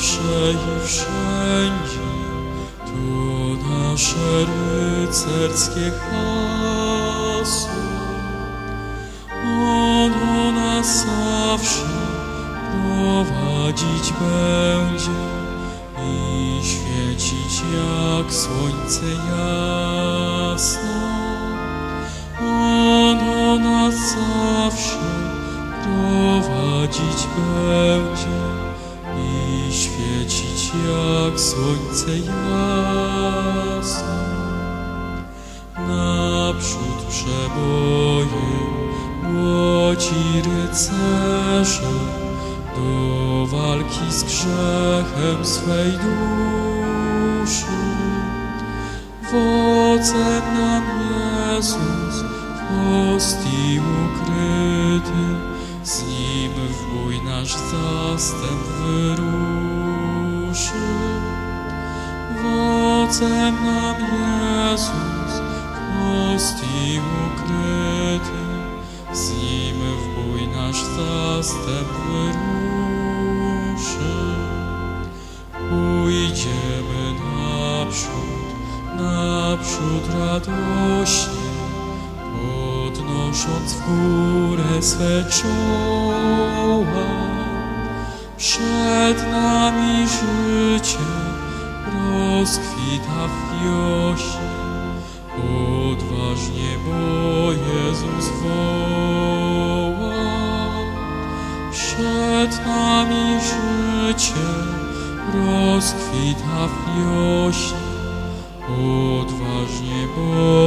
i wszędzie, to nasze rycerskie hasło. Ono nas zawsze prowadzić będzie i świecić jak słońce jasno. Ono nas zawsze prowadzić będzie jak słońce jasno. Naprzód przebojem młodzi rycerze do walki z grzechem swej duszy. Wodzem nam Jezus i ukryty, z Nim w bój nasz zastęp wyruszy. Wodzem nam Jezus i ukryty, z Nim w bój nasz zastęp wyruszy. Pójdziemy naprzód, naprzód radośnie, podnosząc w górę swe czoła. Przed nami życie rozkwita w wiośnie, odważnie, bo Jezus woła. Przed nami życie rozkwita w wiośnie, odważnie, bo.